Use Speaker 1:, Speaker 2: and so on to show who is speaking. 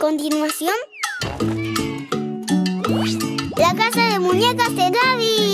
Speaker 1: Continuación, la casa de muñecas de David.